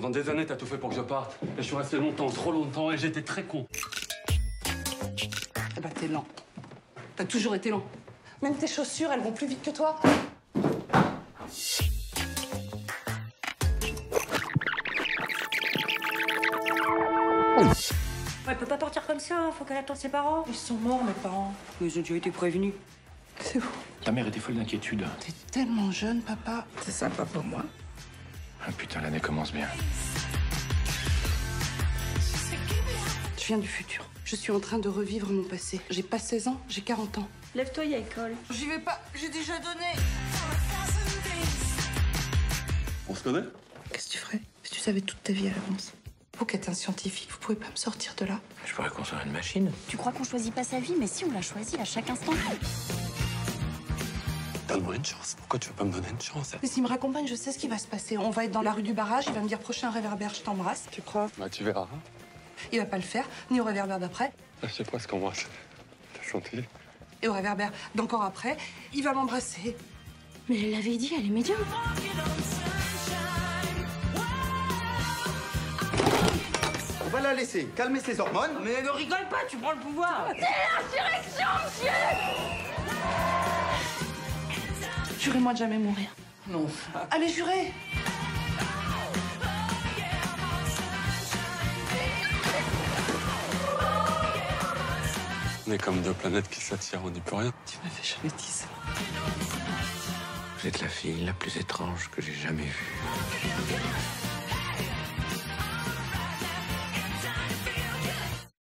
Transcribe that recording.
Pendant des années, t'as tout fait pour que je parte. Et je suis resté longtemps, trop longtemps, et j'étais très con. Eh bah, t'es lent. T'as toujours été lent. Même tes chaussures, elles vont plus vite que toi. Elle peut pas partir comme ça, faut qu'elle attende ses parents. Ils sont morts, mes parents. Mais ils ont déjà été prévenus. C'est vous. Ta mère était folle d'inquiétude. T'es tellement jeune, papa. C'est sympa pour moi. Ah putain, l'année commence bien. Je viens du futur. Je suis en train de revivre mon passé. J'ai pas 16 ans, j'ai 40 ans. Lève-toi, il y a école. J'y vais pas, j'ai déjà donné. On se connaît? Qu'est-ce que tu ferais si tu savais toute ta vie à l'avance? Vous qui êtes un scientifique, vous pouvez pas me sortir de là Je pourrais construire une machine. Tu crois qu'on choisit pas sa vie, mais si on la choisit à chaque instant. Donne-moi une chance. Pourquoi tu veux pas me donner une chance Mais s'il me raccompagne, je sais ce qui va se passer. On va être dans la rue du barrage, il va me dire prochain réverbère, je t'embrasse. Tu crois? Bah, tu verras. hein. Il va pas le faire, ni au réverbère d'après, Je sais pas ce qu'on embrasse. T'as senti? Et au réverbère d'encore après, il va m'embrasser. Mais elle l'avait dit, elle est médium. On va la laisser calmer ses hormones. Mais ne rigole pas, tu prends le pouvoir. Jurez-moi de jamais mourir. Non. Allez, jurez On est comme deux planètes qui s'attirent, on n'y peut rien. Tu m'avais jamais dit ça. Vous êtes la fille la plus étrange que j'ai jamais vue.